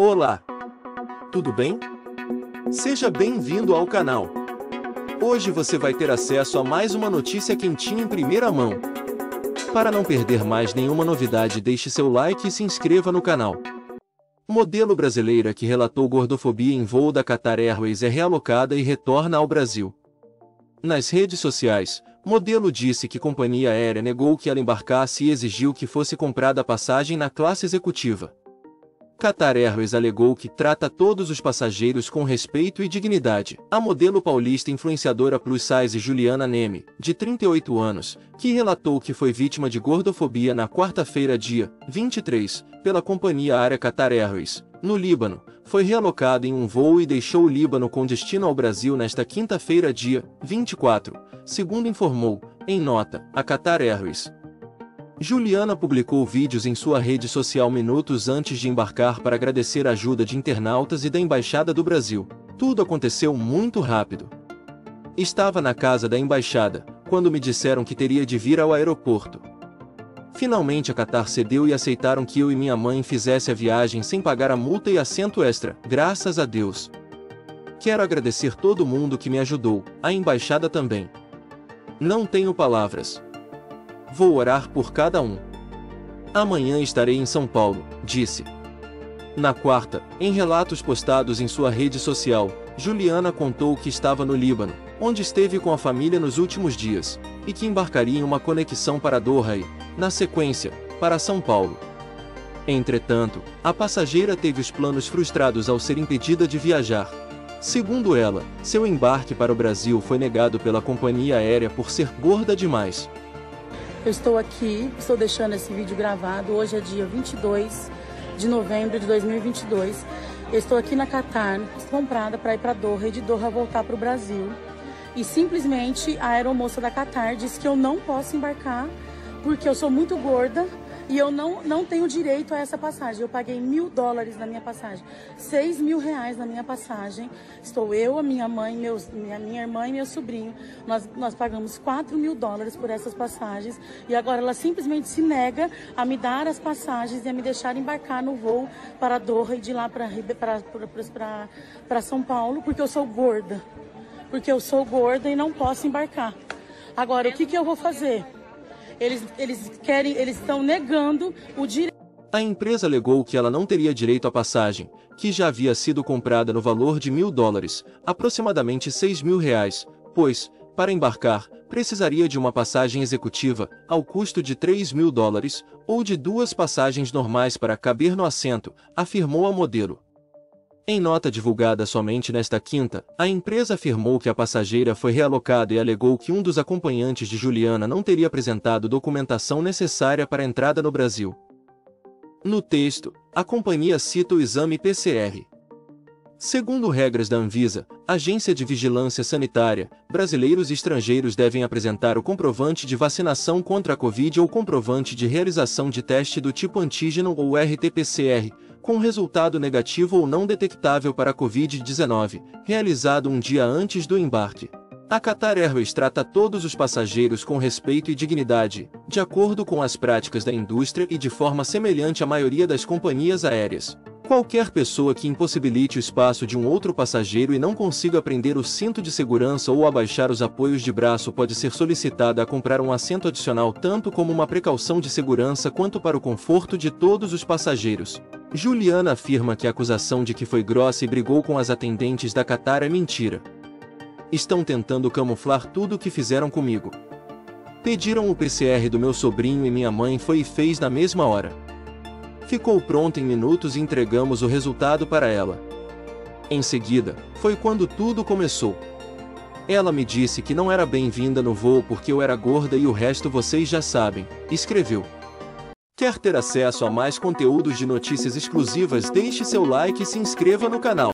Olá! Tudo bem? Seja bem-vindo ao canal. Hoje você vai ter acesso a mais uma notícia quentinha em primeira mão. Para não perder mais nenhuma novidade, deixe seu like e se inscreva no canal. Modelo brasileira que relatou gordofobia em voo da Qatar Airways é realocada e retorna ao Brasil. Nas redes sociais, Modelo disse que companhia aérea negou que ela embarcasse e exigiu que fosse comprada a passagem na classe executiva. Qatar Airways alegou que trata todos os passageiros com respeito e dignidade. A modelo paulista influenciadora plus size Juliana Neme, de 38 anos, que relatou que foi vítima de gordofobia na quarta-feira dia 23, pela companhia aérea Qatar Airways, no Líbano, foi realocada em um voo e deixou o Líbano com destino ao Brasil nesta quinta-feira dia 24, segundo informou, em nota, a Qatar Airways. Juliana publicou vídeos em sua rede social minutos antes de embarcar para agradecer a ajuda de internautas e da Embaixada do Brasil. Tudo aconteceu muito rápido. Estava na casa da embaixada, quando me disseram que teria de vir ao aeroporto. Finalmente a Qatar cedeu e aceitaram que eu e minha mãe fizesse a viagem sem pagar a multa e assento extra, graças a Deus. Quero agradecer todo mundo que me ajudou, a embaixada também. Não tenho palavras. Vou orar por cada um. Amanhã estarei em São Paulo, disse. Na quarta, em relatos postados em sua rede social, Juliana contou que estava no Líbano, onde esteve com a família nos últimos dias, e que embarcaria em uma conexão para Doha e, na sequência, para São Paulo. Entretanto, a passageira teve os planos frustrados ao ser impedida de viajar. Segundo ela, seu embarque para o Brasil foi negado pela companhia aérea por ser gorda demais. Eu estou aqui, estou deixando esse vídeo gravado. Hoje é dia 22 de novembro de 2022. Eu estou aqui na Qatar, comprada para ir para Doha e de Doha voltar para o Brasil. E simplesmente a aeromoça da Qatar disse que eu não posso embarcar porque eu sou muito gorda e eu não, não tenho direito a essa passagem. Eu paguei mil dólares na minha passagem, seis mil reais na minha passagem. Estou eu, a minha mãe, meus, minha, minha irmã e meu sobrinho. Nós, nós pagamos quatro mil dólares por essas passagens e agora ela simplesmente se nega a me dar as passagens e a me deixar embarcar no voo para Doha e de lá para São Paulo, porque eu sou gorda. Porque eu sou gorda e não posso embarcar. Agora, o que, que eu vou fazer? Eles, eles querem, eles estão negando o direito. A empresa alegou que ela não teria direito à passagem, que já havia sido comprada no valor de mil dólares, aproximadamente seis mil reais, pois, para embarcar, precisaria de uma passagem executiva, ao custo de 3 mil dólares, ou de duas passagens normais para caber no assento, afirmou a modelo. Em nota divulgada somente nesta quinta, a empresa afirmou que a passageira foi realocada e alegou que um dos acompanhantes de Juliana não teria apresentado documentação necessária para a entrada no Brasil. No texto, a companhia cita o exame PCR. Segundo regras da Anvisa, Agência de Vigilância Sanitária, brasileiros e estrangeiros devem apresentar o comprovante de vacinação contra a Covid ou comprovante de realização de teste do tipo antígeno ou RT-PCR, com resultado negativo ou não detectável para a Covid-19, realizado um dia antes do embarque. A Qatar Airways trata todos os passageiros com respeito e dignidade, de acordo com as práticas da indústria e de forma semelhante à maioria das companhias aéreas. Qualquer pessoa que impossibilite o espaço de um outro passageiro e não consiga prender o cinto de segurança ou abaixar os apoios de braço pode ser solicitada a comprar um assento adicional tanto como uma precaução de segurança quanto para o conforto de todos os passageiros. Juliana afirma que a acusação de que foi grossa e brigou com as atendentes da Qatar é mentira. Estão tentando camuflar tudo o que fizeram comigo. Pediram o PCR do meu sobrinho e minha mãe foi e fez na mesma hora. Ficou pronto em minutos e entregamos o resultado para ela. Em seguida, foi quando tudo começou. Ela me disse que não era bem-vinda no voo porque eu era gorda e o resto vocês já sabem, escreveu. Quer ter acesso a mais conteúdos de notícias exclusivas? Deixe seu like e se inscreva no canal.